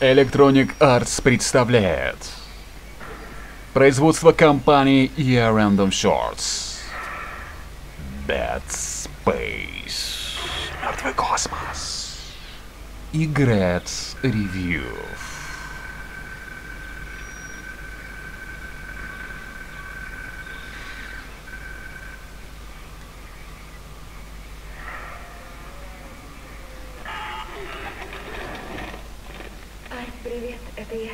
Electronic Arts представляет производство компании Year Random Shorts. Dead Space. Мертвый космос. И Gretz Review Ай, привет, это я.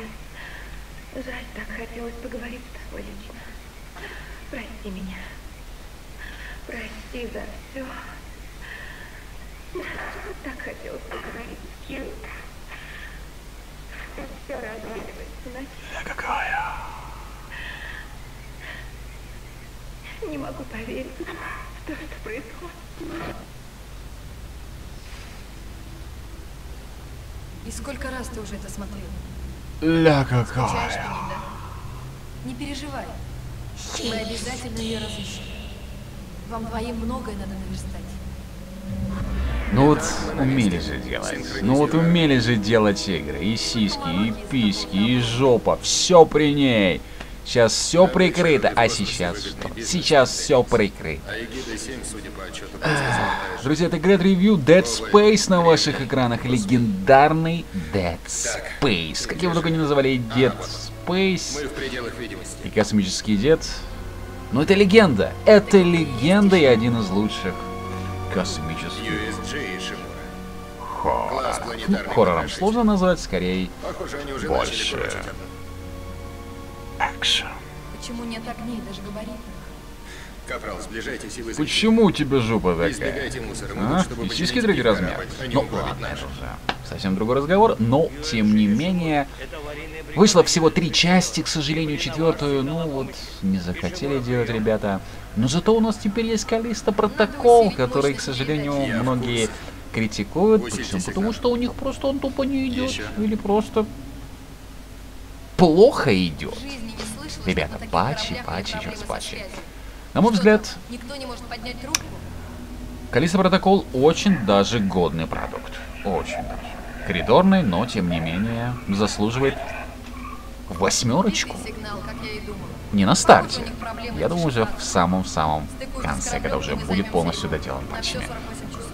Жаль, так хотелось поговорить с тобой лично. Прости меня. Прости за все. Так хотелось поговорить с кем-то. Все разваливается на части. Какая? Не могу поверить, что это происходит. И сколько раз ты уже это смотрел? Ля какая? Не переживай. Мы обязательно ее разыщем. Вам двоим многое надо наверстать. Ну вот умели же делать. Ну вот умели же делать игры. И сиськи, и письки, и жопа. Все при ней. Сейчас все прикрыто. А сейчас что? Сейчас все прикрыто. Друзья, это Great Review Dead Space на ваших экранах. Легендарный Dead Space. Как его только не называли Dead Space. в пределах видимости. И космический дед. Но это легенда. Это легенда и один из лучших космических хорроров. Ну, хоррором сложно назвать, скорее Больше. Экшен. Почему нет огней, даже габаритных? Капрал, сближайтесь и вызовите. Почему у тебя жопа такая? Избегайте мусора. Мы А? чтобы Физический починить третий размер. Ну ладно, это уже совсем другой разговор, но тем не менее вышло всего три части, к сожалению, четвертую, ну вот не захотели делать ребята. Но зато у нас теперь есть Калиста протокол, который, к сожалению, многие критикуют. Почему? Потому что у них просто он тупо не идет. Или просто плохо идет. Ребята, проблемы через со патчи. связью. На мой взгляд, там, Никто не может поднять трубку? Калиста Протокол очень даже годный продукт. Очень даже. Коридорный, но тем не менее заслуживает восьмерочку. Не на старте. Я думаю, уже в самом-самом конце, когда уже будет полностью доделан На все патчами. 48 часов.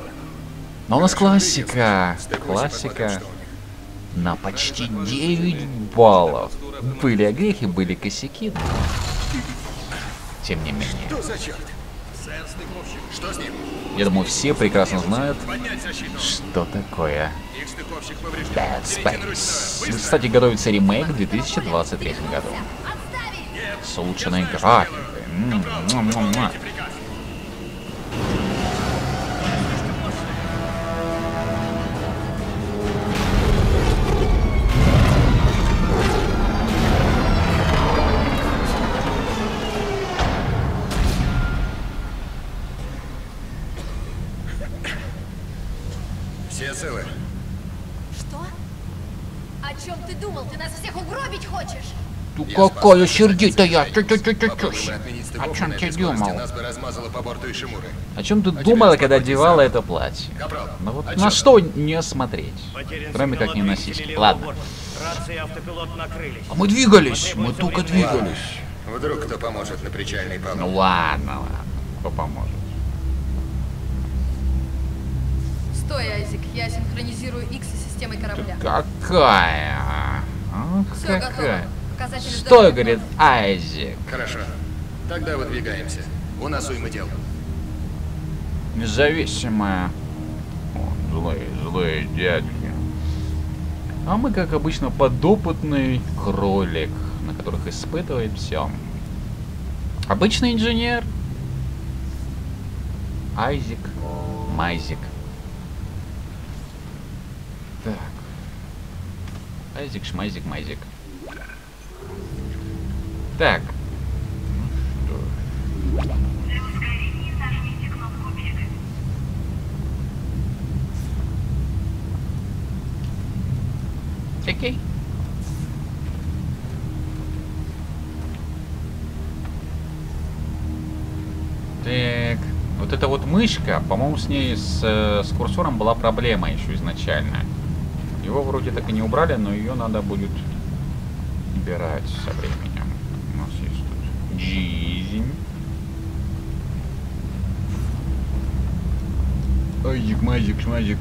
Но у нас классика. Классика на почти 9 баллов. Были огрехи, были косяки, но... Тем не менее. Что за черт? Что с ним? Я думаю, все прекрасно знают, что такое. Dead Space. Кстати, готовится ремейк в 2023 году. С улучшенной графикой. Какая сердитая! Тю-тю-тю-тю-тю. Попробуем отменить О чем ты думал? О чем ты А думала, когда одевала это платье? Ну вот а на что не смотреть? Кроме как не левого Ладно. борта. Рация и автопилот накрылись. А мы двигались, мы только двигались. Вдруг кто поможет на причальной палубе. Ну ладно, ладно. Кто поможет? Стой, Айзек, я синхронизирую X с системой корабля. Какая? А, Все какая? готово. Стой, здоровья говорит. Айзек. Хорошо. Тогда выдвигаемся. У нас уйма дел. Независимая. О, злые, злые дядьки. А мы, как обычно, подопытный кролик, на которых испытывает все. Обычный инженер. Айзек. Майзик. Так. Айзек, Шмайзик, Майзик. Так. Ну что. Окей. Так. Вот эта вот мышка, по-моему, с ней с, э, с курсором была проблема еще изначально. Его вроде так и не убрали, но ее надо будет убирать со временем. У нас есть тут жизнь. Айзик, мазик, шмазик.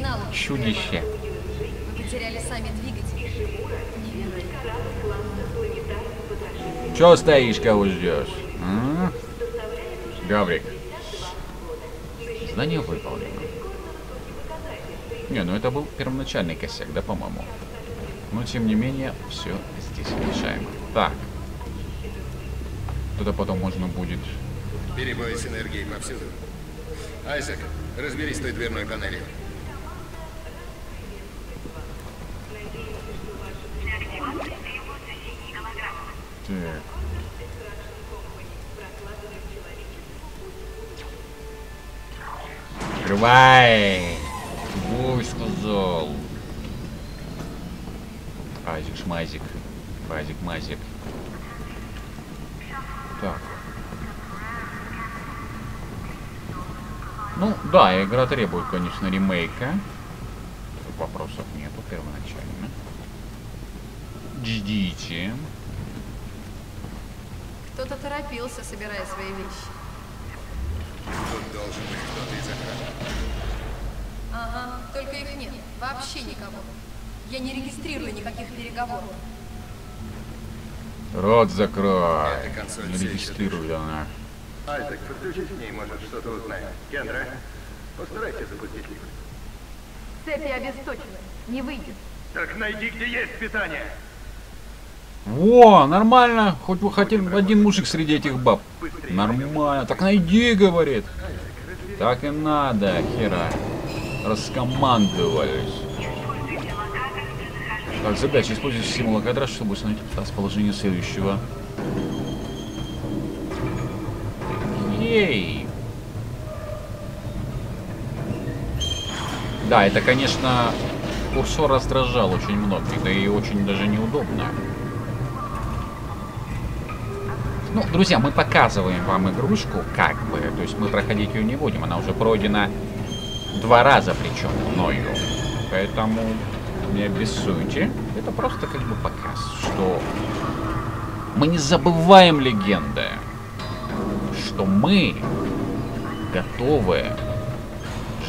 Сигналы. чудище. Сами. Невероятно. Чё стоишь, кого ждешь? а? Гаврик. Задание выполнено. Не, ну это был первоначальный косяк, да, по-моему? Но, тем не менее, все здесь решаемо. Так. Туда потом можно будет... Перебои с энергией повсюду. Айзек, разберись с той дверной панелью. Так. Открывай! Ой, сказал. Азик, шмазик. Базик, мазик. Так. Ну, да, игра требует, конечно, ремейка. Тут вопросов нету первоначально. Ждите. Кто-то торопился, собирая свои вещи. Тут должен быть только их нет. Вообще никого. Я не регистрирую никаких переговоров. Рот закрой. Не регистрирует она. Айзек, подключись к ней, может, что-то узнает. Кендра, постарайся запустить лифт. Цепи обесточены. Не выйдет. Так найди, где есть питание. Во, нормально. Хоть вы хотели один мужик среди этих баб. Нормально. Так найди, говорит. Так и надо, хера. Раскомандовались. Так, задача. Используйте систему локатора, чтобы установить расположение следующего. Ей. Да, это, конечно, курсор раздражал очень многих, да и очень даже неудобно. Ну, друзья, мы показываем вам игрушку, как бы, то есть мы проходить ее не будем, она уже пройдена два раза причем мною. Поэтому не обессуйте. Это просто как бы показ, что мы не забываем легенды, что мы готовы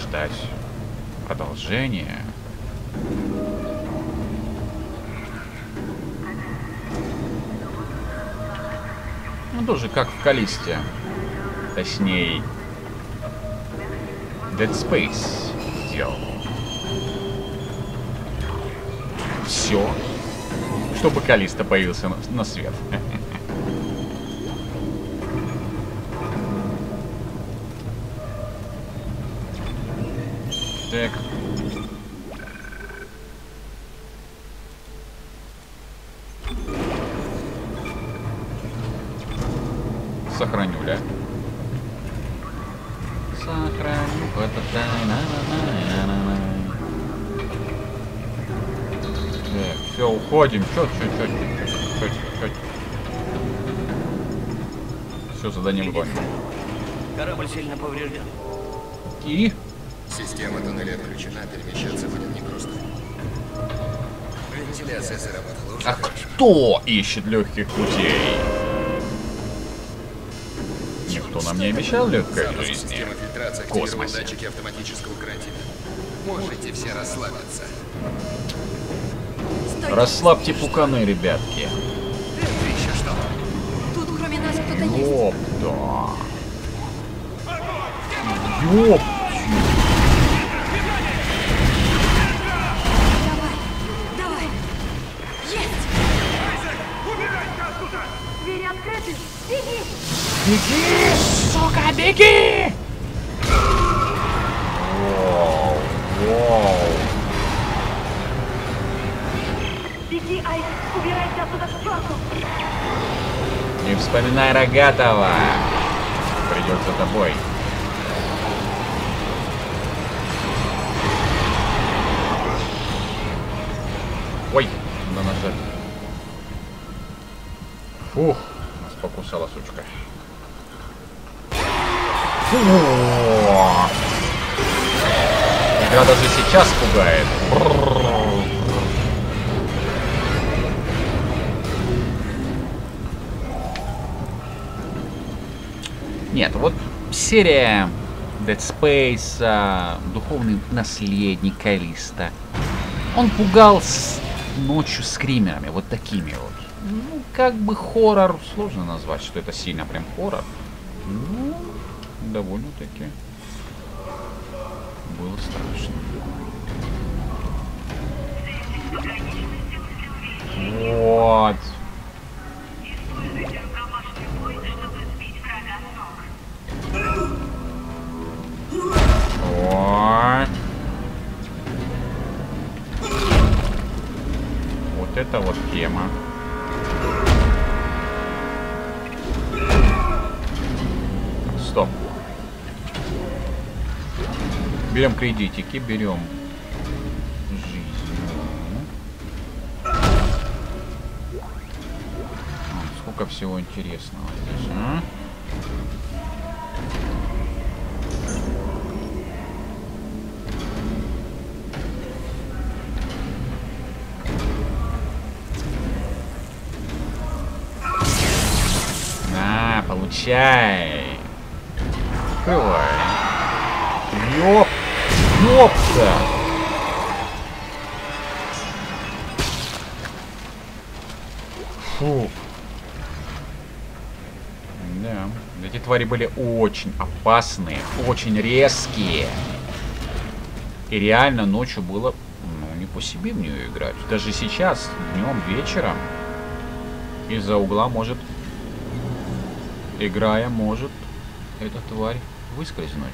ждать продолжения. Ну, тоже как в Калисте. Точнее, Dead Space сделал. Все. Чтобы Калиста появился на, на свет. Так. Сохраню, да? Сохраню. Па-та-та-на-на-на-на-на. Так, все, уходим. Чё, чё, чё, чё, чё, чё, чё. Все, задание выполнено. Корабль сильно поврежден. И Система туннеля отключена, перемещаться будет непросто. Вентиляция заработала уже А хорошо. кто ищет легких путей? Никто нам не обещал легкой Запуск жизни. активировал космосе. датчики автоматического карантина. Можете все расслабиться. Расслабьте пуканы, ребятки. Тут кроме нас кто-то есть. Ёпта. Ёп. Давай! Давай! Есть! Двери открыты. Беги! Беги, сука, беги! Вау, вау. Беги, Айс! Убирайся оттуда к черту! Не вспоминай Рогатого. Придет Черт за тобой. Ой, надо нажать. Фух, нас покусала сучка. Фу. Игра даже сейчас пугает. Нет, вот серия Dead Space, а, Духовный наследник Калиста. Он пугал с ночью скримерами, вот такими вот. Ну, как бы хоррор, сложно назвать, что это сильно прям хоррор. Ну, довольно-таки было страшно. Вот. Это вот тема. Стоп. Берем кредитики, берем Сколько всего интересного здесь, а? Получай. Открывай. Ёп! Ёпта! Фу. Да, эти твари были очень опасные, очень резкие. И реально ночью было, ну, не по себе в нее играть. Даже сейчас, днем, вечером, из-за угла может, играя, может эта тварь выскользнуть.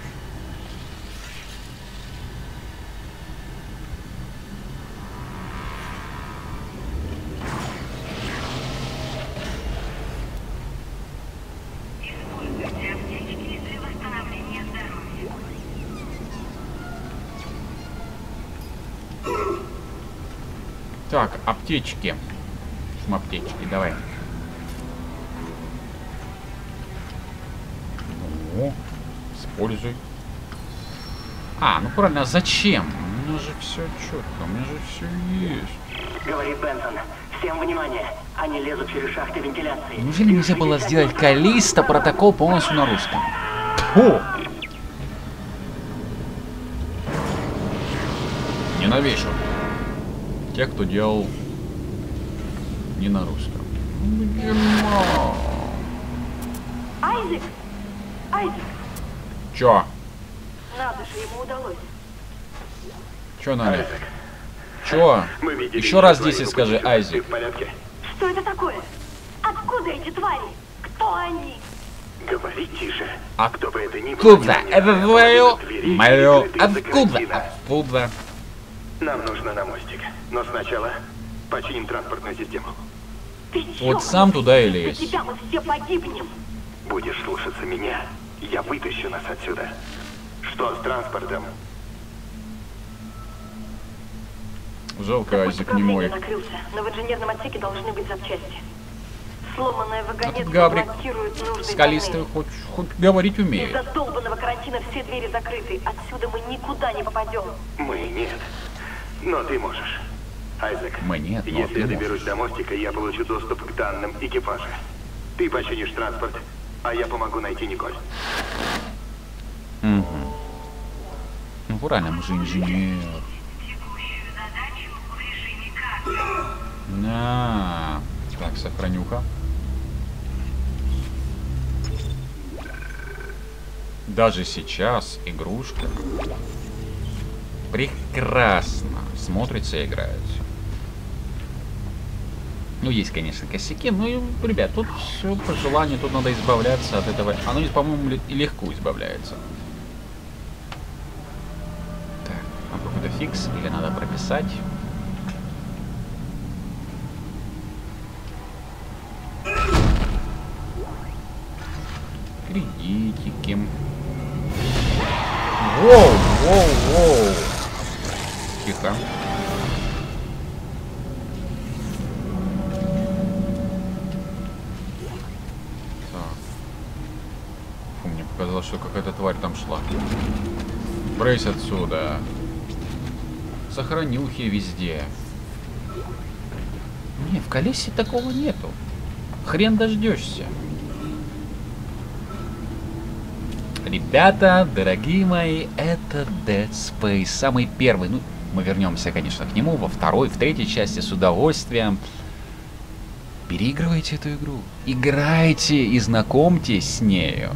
Так, аптечки. Аптечки, давай. Используй. А, ну правильно, а зачем? У меня же все четко, у меня же все есть. Говорит Бенсон. Всем внимание. Они лезут через шахты вентиляции. Неужели нельзя было сделать Калиста протокол полностью на русском? Фу! Ненавижу. Тех, кто делал не на русском. Дерьмо. Айзек! Айзек! Же, ему удалось. Чё надо? Чё? Мы видели Еще раз твоих 10 скажи, Айзек. в порядке? Что это такое? Откуда эти твари? Кто они? Говори тише. А Кто бы это ни был, Откуда? не Это твое? Мое. Откуда? карантина. Откуда? Нам нужно на мостик. Но сначала починим транспортную систему. Ты Вот чё? сам туда и Из-за лезь. тебя мы все погибнем. Будешь слушаться меня, я вытащу нас отсюда. Что с транспортом? Жалко, Айзек не мой. закрылся, но в инженерном отсеке должны быть запчасти. Сломанная Этот вагонетка Гаврик блокирует нужный Скалистый хоть, хоть говорить умеет. Из-за долбанного карантина все двери закрыты. Отсюда мы никуда не попадем. Мы нет. Но ты можешь. Айзек, Мы нет, но если ты я доберусь можешь. до мостика, я получу доступ к данным экипажа. Ты починишь транспорт, а я помогу найти Николь. Правильно, мы же инженер. На. Так, сохранюха. Даже сейчас игрушка прекрасно смотрится и играется. Ну, есть, конечно, косяки, но, ребят, тут все по желанию, тут надо избавляться от этого. Оно, по-моему, легко избавляется. Так, а какой-то фикс или надо прописать? Кредит. и киким. Воу, воу, воу. Тихо. Показалось, что какая-то тварь там шла. Брейс отсюда. Сохранюхи везде. Не, в колесе такого нету. Хрен дождешься. Ребята, дорогие мои, это Dead Space. Самый первый. Ну, мы вернемся, конечно, к нему во второй, в третьей части с удовольствием. Переигрывайте эту игру. Играйте и знакомьтесь с нею.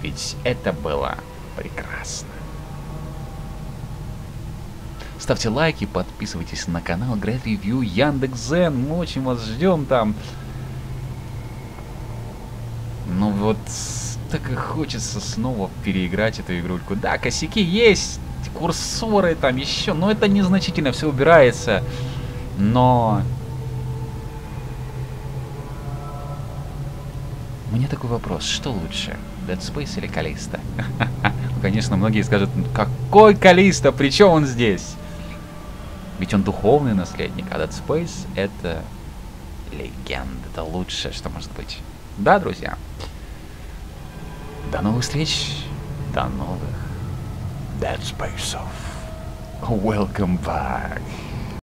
Ведь это было прекрасно. Ставьте лайки, подписывайтесь на канал Great Review, Яндекс.Зен. Мы очень вас ждем там. Ну вот, так и хочется снова переиграть эту игрульку. Да, косяки есть, курсоры там еще, но это незначительно, все убирается. Но... Меня такой вопрос, что лучше, Dead Space или Калиста? Ну, конечно, многие скажут, «Ну, какой Калиста, при чем он здесь? Ведь он духовный наследник, а Dead Space это легенда, это лучшее, что может быть. Да, друзья? До новых встреч, до новых Dead Space. Welcome back.